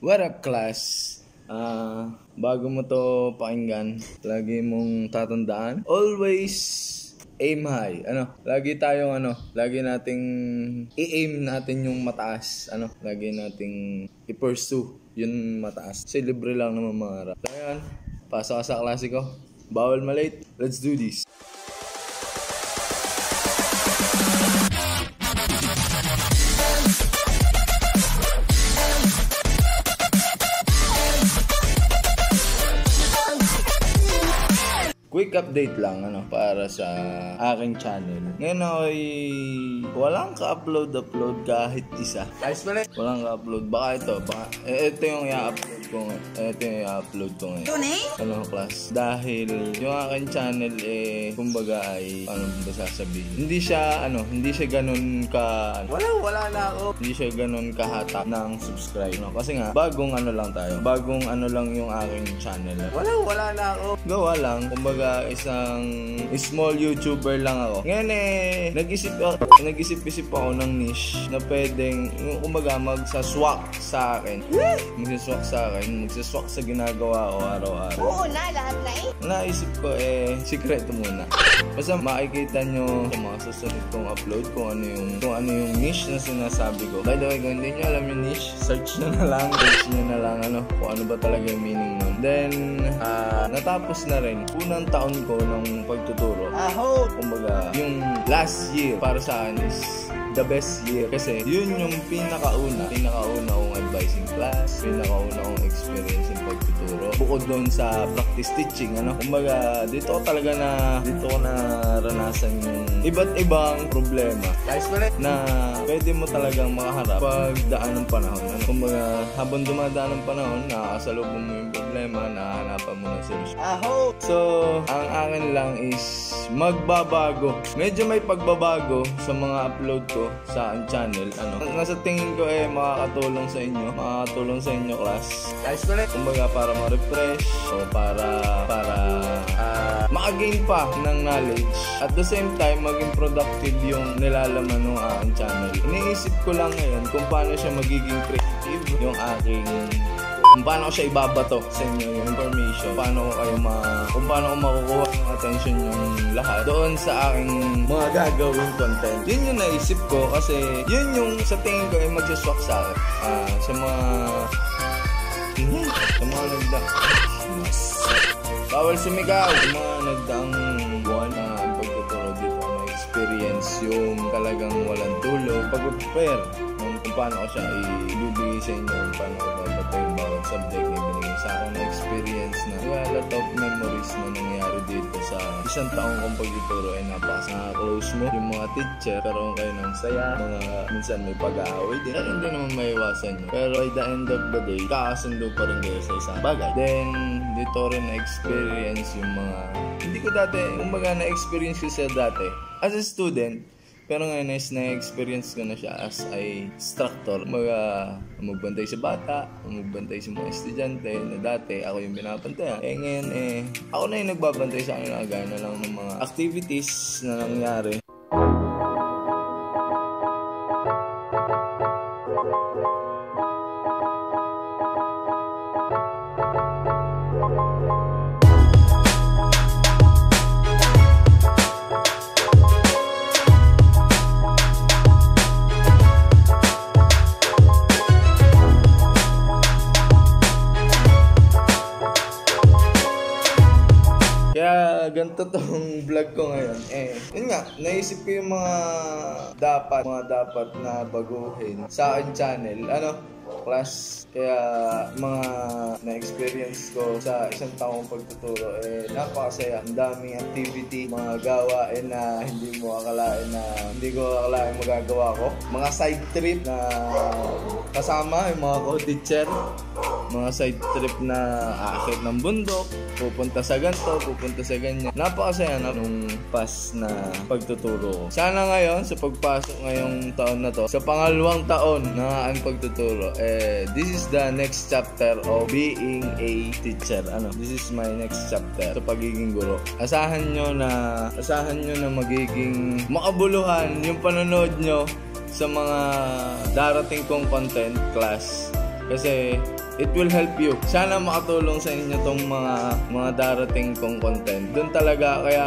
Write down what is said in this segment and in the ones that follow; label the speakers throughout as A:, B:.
A: What up, class? Ah, bago mo to pakinggan, lagi mong tatandaan, always aim high. Ano, lagi tayong ano, lagi nating i-aim natin yung mataas. Ano, lagi nating i-pursue yun mataas. Kasi libre lang naman mangarap. So, yan, pasok ka sa klase ko. Bawal malate. Let's do this. Quick update lang ano para sa aking channel. Ngayon ay walang ka-upload upload kahit isa. Guys, pala. Walang ka-upload. Baka ito, baka eh, ito yung i-upload ko ngayon. Ito yung i-upload ko ngayon.
B: Yun eh?
A: Ano class? Dahil yung aking channel eh kumbaga ay ano ba sasabihin? Hindi siya ano, hindi siya ganun ka
B: Wala, wala na ako.
A: hindi siya ganun kahatak ng subscribe. No? Kasi nga, bagong ano lang tayo. Bagong ano lang yung aking channel.
B: Wala, wala na ako.
A: Gawa lang, kumbaga isang small YouTuber lang ako. Ngayon eh, nag-isip, nag-isip-isip ako ng niche na pwedeng, kumbaga magsaswak sa akin. Magsaswak sa akin, magsaswak sa ginagawa ko araw-araw.
B: Oo na, lahat na eh.
A: Naisip ko eh, sikreto muna. Basta makikita nyo sa mga susunod kong upload kung ano yung kung ano yung niche na sinasabi ko. By the way, kung hindi nyo alam yung niche, search nyo na lang. Search nyo na lang ano, kung ano ba talaga yung meaning nun. Then, ah, natapos na rin. Unang taon ko ng pagtuturo.
B: Aho!
A: Kumbaga, yung last year para sa akin is the best year. Kasi yun yung pinakauna. Pinakauna kong advising class. Pinakauna kong experience yung pagtuturo. Bukod doon sa practice teaching, ano. Kumbaga, dito talaga na, dito ko na naranasan yung iba't ibang problema. Na pwede mo talagang makaharap pag daan ng panahon. Ano. Kumbaga, habang dumadaan ng panahon, nakakasalubong mo yung problema, nakahanapan mo ng solusyon.
B: Aho!
A: So, ang akin lang is magbabago. Medyo may pagbabago sa mga upload ko sa aking channel. Ano, nasa tingin ko eh makakatulong sa inyo, makakatulong sa inyo class.
B: Guys, pala.
A: Kumbaga para ma-refresh o para para ah, maka-gain pa ng knowledge. At the same time, maging productive yung nilalaman ng aking channel. Iniisip ko lang ngayon kung paano siya magiging creative yung aking kung paano ko siya ibabato sa inyo yung information, paano ko kayo ma, kung paano ko makukuha ng attention yung lahat doon sa aking mga gagawing content. Yun yung naisip ko kasi yun yung sa tingin ko ay magsaswak sa akin. Ah, sa mga ingay, sa mga nagda bawal sumigaw sa mga nagdaang buwan na pagtuturo dito na experience yung talagang walang tulog pag-prepare paano ko siya ibibigay sa inyo paano ko babata yung bawat subject na binigay sa akin. Na experience na. Well, a lot of memories na nangyari dito sa isang taong kong pagtuturo ay napaka close mo. Yung mga teacher karoon kayo ng saya. Mga minsan may pag-aaway din. Pero hindi naman maiwasan yun. Pero by the end of the day kakasundo pa rin kayo sa isang bagay. Then dito rin na-experience yung mga hindi ko dati kumbaga na-experience ko siya dati. As a student pero ngayon is na-experience ko na siya as a instructor. Mga magbantay sa bata, magbantay sa mga estudyante na dati ako yung binabantayan. Eh ngayon eh, ako na yung nagbabantay sa kanila gaya na lang ng mga activities na nangyari. Ganito tong vlog ko ngayon. Eh, yun nga, naisip ko yung mga dapat, mga dapat na baguhin sa akin channel. Ano, class. Kaya mga na-experience ko sa isang taong pagtuturo, eh, napakasaya. Ang daming activity, mga gawain na hindi mo akalain na hindi ko akalain magagawa ko. Mga side trip na kasama yung mga co-teacher mga side trip na aakit ng bundok, pupunta sa ganto, pupunta sa ganyan. Napakasaya na nung pas na pagtuturo. Sana ngayon, sa pagpasok ngayong taon na to, sa pangalawang taon na ang pagtuturo, eh, this is the next chapter of being a teacher. Ano, this is my next chapter sa pagiging guro. Asahan nyo na, asahan nyo na magiging makabuluhan yung panonood nyo sa mga darating kong content class. Kasi it will help you. Sana makatulong sa inyo tong mga mga darating kong content. Doon talaga kaya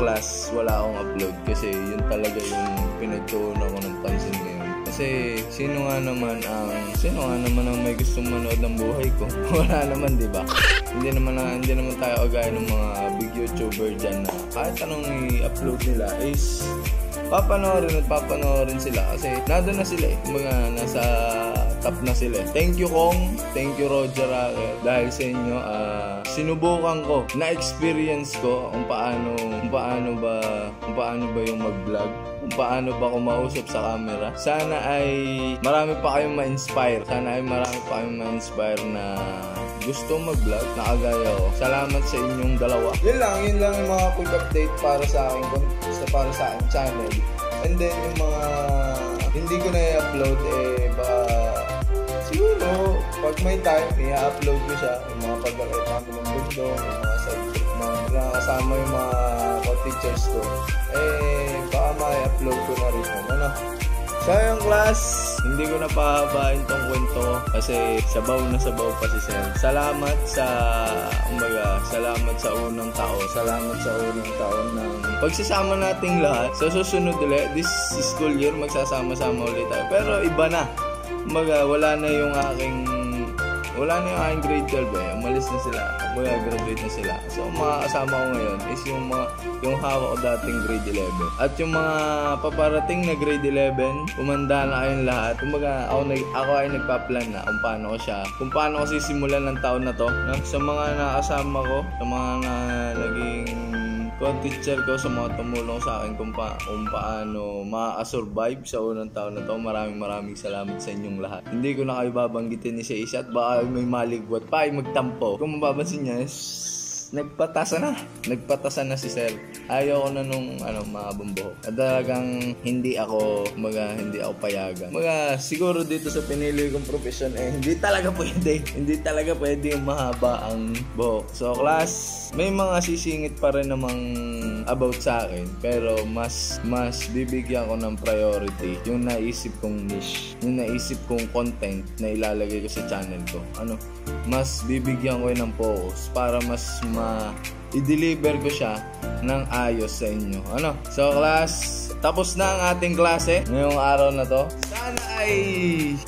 A: class wala akong upload kasi yun talaga yung pinagtuunan ko ng pansin ngayon. Kasi sino nga naman ang sino nga naman ang may gustong manood ng buhay ko? Wala naman, 'di ba? Hindi naman na, hindi naman tayo kagaya ng mga big YouTuber diyan na kahit anong i-upload nila is papanoorin at papanoorin sila kasi nado na sila eh. Mga nasa top na sila. eh. Thank you Kong, thank you Roger Raquel dahil sa inyo ah, sinubukan ko, na-experience ko kung paano kung paano ba kung paano ba yung mag-vlog kung paano ba kumausap sa camera. Sana ay marami pa kayong ma-inspire. Sana ay marami pa kayong ma-inspire na gusto mag-vlog na kagaya ko. Salamat sa inyong dalawa. Yun lang, yun lang yung mga quick update para sa akin sa para sa akin channel. And then yung mga hindi ko na i-upload eh baka siguro pag may time i-upload ko siya yung mga pagkakit namin ng mundo yung mga side trip na nakakasama yung mga co-teachers ko eh baka ma-upload ko na rin yun ano So yung class, hindi ko na pahabain tong kwento kasi sabaw na sabaw pa si Sen. Salamat sa, umaga, salamat sa unang taon. Salamat sa unang taon ng pagsasama nating lahat. Sa susunod ulit, this school year, magsasama-sama ulit tayo. Pero iba na. Umaga, wala na yung aking wala na yung aking grade 12 eh. Umalis na sila. Kumbaga, graduate na sila. So, ang mga kasama ko ngayon is yung mga, yung hawak ko dating grade 11. At yung mga paparating na grade 11, kumanda na kayong lahat. Kumbaga, ako, nag, ako ay nagpa-plan na kung paano ko siya, kung paano ko sisimulan ng taon na to. Sa mga nakasama ko, sa mga na naging co-teacher ko sa mga tumulong sa akin kung, pa, kung paano ma-survive sa unang taon na to. Maraming maraming salamat sa inyong lahat. Hindi ko na kayo babanggitin ni sa isa at baka may maligwat pa ay magtampo. Kung mapapansin niya, nagpatasa na. Nagpatasa na si Sir. Ayaw ko na nung ano, mahabang buhok. At talagang hindi ako, mga hindi ako payagan. Mga siguro dito sa pinili kong profession eh, hindi talaga pwede. Hindi talaga pwede yung mahaba ang buhok. So class, may mga sisingit pa rin namang about sa akin. Pero mas, mas bibigyan ko ng priority yung naisip kong niche. Yung naisip kong content na ilalagay ko sa channel ko. Ano? Mas bibigyan ko ng focus para mas ma i-deliver ko siya ng ayos sa inyo. Ano? So class, tapos na ang ating klase ngayong araw na to. Sana ay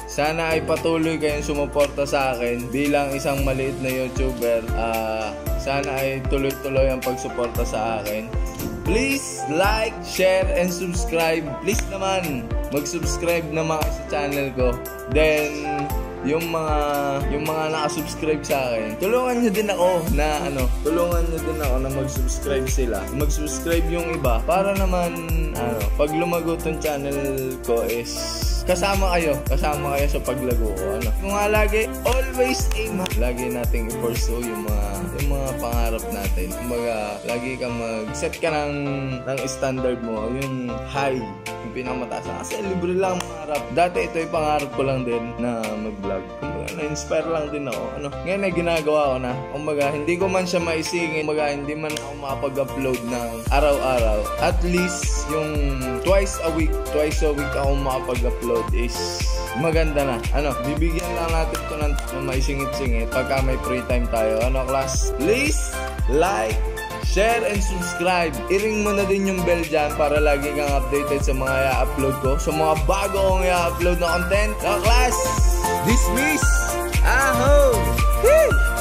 A: sana ay patuloy kayong sumuporta sa akin bilang isang maliit na YouTuber. Ah, sana ay tuloy-tuloy ang pagsuporta sa akin. Please like, share, and subscribe. Please naman, mag-subscribe naman kayo sa channel ko. Then, yung mga yung mga naka-subscribe sa akin, tulungan niyo din ako na ano, tulungan niyo din ako na mag-subscribe sila. Mag-subscribe yung iba para naman ano, pag lumago tong channel ko is kasama kayo, kasama kayo sa paglago ko. Ano? Kung lagi, always aim. Lagi nating i-pursue yung mga yung mga pangarap natin. Kumbaga, lagi kang mag-set ka ng, ng standard mo, yung high, yung pinakamataas. Kasi libre lang ang pangarap. Dati ito yung pangarap ko lang din na mag-vlog. Na-inspire lang din ako. Ano, ngayon ay ginagawa ko na. Kumbaga, hindi ko man siya maisingin. Kumbaga, hindi man ako makapag-upload ng araw-araw. At least, yung twice a week, twice a week ako makapag-upload is maganda na. Ano, bibigyan lang natin to ng, ng maisingit-singit pagka may free time tayo. Ano, class? Please, like, share, and subscribe. I-ring mo na din yung bell dyan para lagi kang updated sa mga i-upload ko. Sa mga bago kong i-upload na content. Ano, class? Dismiss! Arroz! Uh!